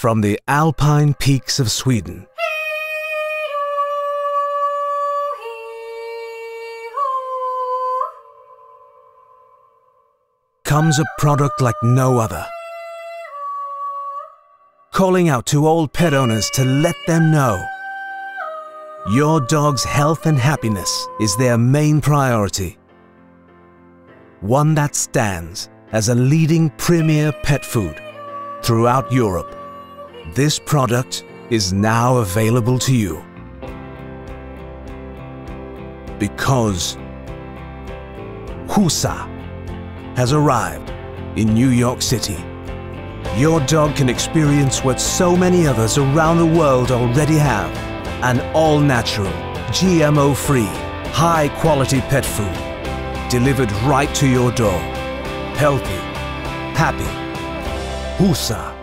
From the alpine peaks of Sweden comes a product like no other. Calling out to all pet owners to let them know your dog's health and happiness is their main priority. One that stands as a leading premier pet food throughout Europe. This product is now available to you. Because Husse has arrived in New York City. Your dog can experience what so many others around the world already have. An all-natural, GMO-free, high-quality pet food delivered right to your door. Healthy, happy, Husse.